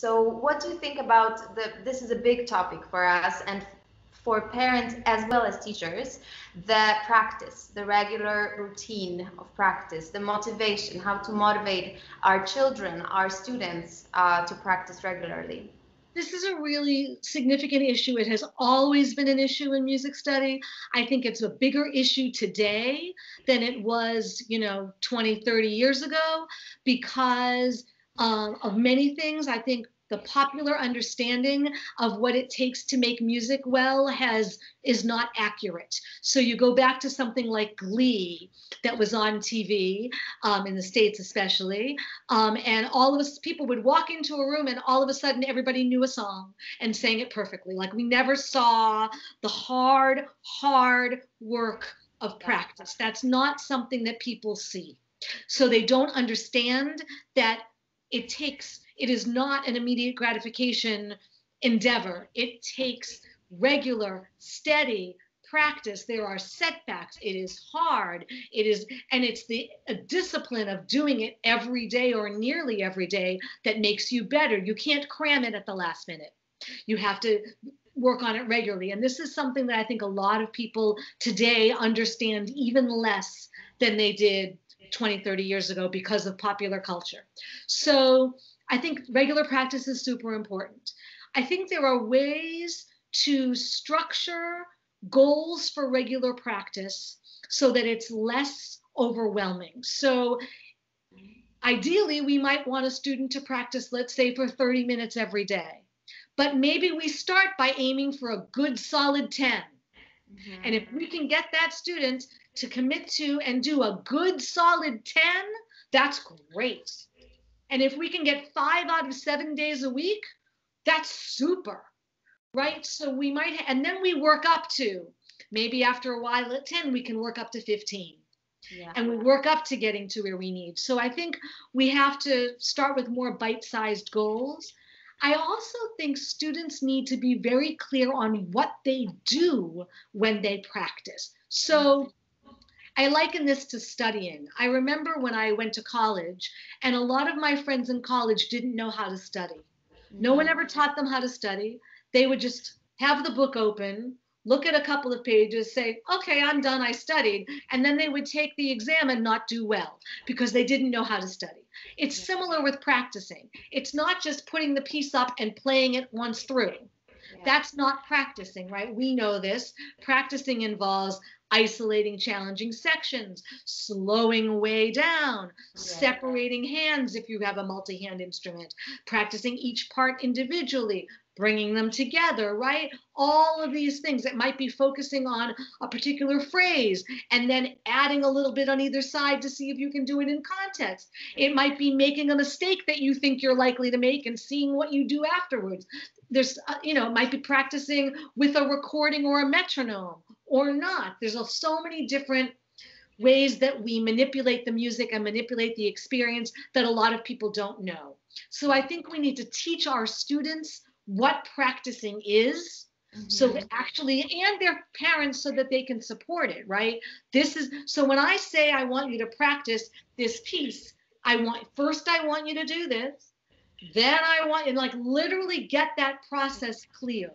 So, what do you think about the? This is a big topic for us and for parents as well as teachers. The practice, the regular routine of practice, the motivation, how to motivate our children, our students uh, to practice regularly. This is a really significant issue. It has always been an issue in music study. I think it's a bigger issue today than it was, you know, 20, 30 years ago because um, of many things. I think the popular understanding of what it takes to make music well has is not accurate. So you go back to something like Glee that was on TV um, in the states, especially, um, and all of us people would walk into a room and all of a sudden everybody knew a song and sang it perfectly. Like we never saw the hard, hard work of practice. That's not something that people see. So they don't understand that it takes it is not an immediate gratification endeavor. It takes regular steady practice. There are setbacks. It is hard. It is and it's the discipline of doing it every day or nearly every day that makes you better. You can't cram it at the last minute. You have to work on it regularly. And this is something that i think a lot of people today understand even less than they did 20, 30 years ago because of popular culture. So I think regular practice is super important. I think there are ways to structure goals for regular practice so that it's less overwhelming. So ideally, we might want a student to practice, let's say, for 30 minutes every day. But maybe we start by aiming for a good solid 10. Mm-hmm. And if we can get that student to commit to and do a good solid 10, that's great. And if we can get five out of seven days a week, that's super, right? So we might, and then we work up to maybe after a while at 10, we can work up to 15. Yeah. And we work up to getting to where we need. So I think we have to start with more bite sized goals. I also think students need to be very clear on what they do when they practice. So I liken this to studying. I remember when I went to college, and a lot of my friends in college didn't know how to study. No one mm-hmm. ever taught them how to study. They would just have the book open, look at a couple of pages, say, okay, I'm done, I studied. And then they would take the exam and not do well because they didn't know how to study. It's similar with practicing. It's not just putting the piece up and playing it once through. That's not practicing, right? We know this. Practicing involves isolating challenging sections, slowing way down, yeah. separating hands if you have a multi hand instrument, practicing each part individually, bringing them together, right? All of these things. It might be focusing on a particular phrase and then adding a little bit on either side to see if you can do it in context. It might be making a mistake that you think you're likely to make and seeing what you do afterwards. There's, uh, you know, it might be practicing with a recording or a metronome or not. There's so many different ways that we manipulate the music and manipulate the experience that a lot of people don't know. So I think we need to teach our students what practicing is. Mm-hmm. So that actually, and their parents, so that they can support it, right? This is so when I say I want you to practice this piece, I want first, I want you to do this, then I want and like literally get that process clear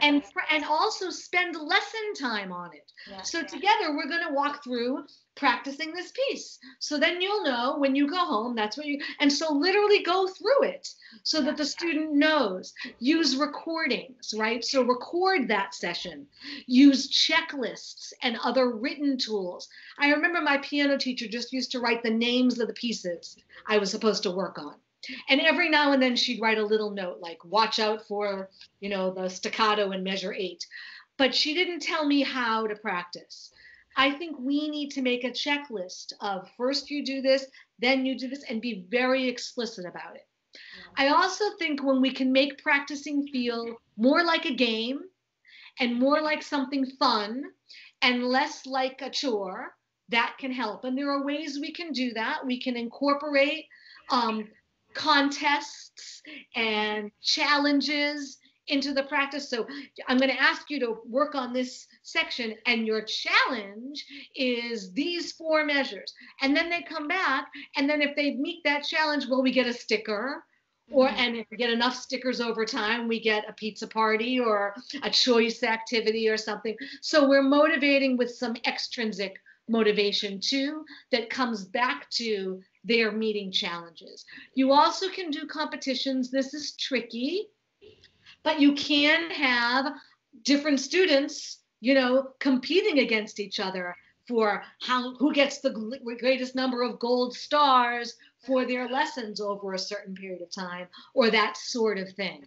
and and also spend lesson time on it. Yeah, so yeah. together we're going to walk through practicing this piece. So then you'll know when you go home that's what you and so literally go through it so yeah, that the student knows. Use recordings, right? So record that session. Use checklists and other written tools. I remember my piano teacher just used to write the names of the pieces I was supposed to work on and every now and then she'd write a little note like watch out for you know the staccato in measure eight. But she didn't tell me how to practice. I think we need to make a checklist of first you do this then you do this and be very explicit about it. I also think when we can make practicing feel more like a game and more like something fun and less like a chore that can help. And there are ways we can do that. We can incorporate um, contests and challenges into the practice. So I'm going to ask you to work on this section, and your challenge is these four measures. And then they come back, and then if they meet that challenge, well, we get a sticker or mm-hmm. and if we get enough stickers over time we get a pizza party or a choice activity or something so we're motivating with some extrinsic motivation too that comes back to their meeting challenges you also can do competitions this is tricky but you can have different students you know competing against each other for how who gets the greatest number of gold stars for their lessons over a certain period of time or that sort of thing.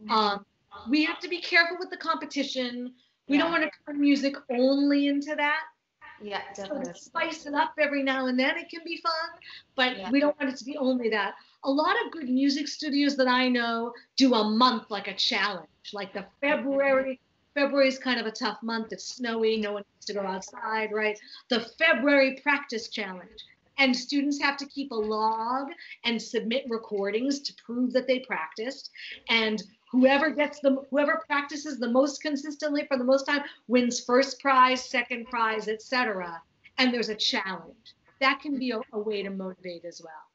Mm-hmm. Um, we have to be careful with the competition. We yeah. don't want to turn music only into that. Yeah, definitely. So spice it up every now and then. It can be fun, but yeah. we don't want it to be only that. A lot of good music studios that I know do a month like a challenge, like the mm-hmm. February. February is kind of a tough month. It's snowy. No one needs to go outside, right? The February practice challenge and students have to keep a log and submit recordings to prove that they practiced and whoever gets the whoever practices the most consistently for the most time wins first prize second prize etc and there's a challenge. That can be a, a way to motivate as well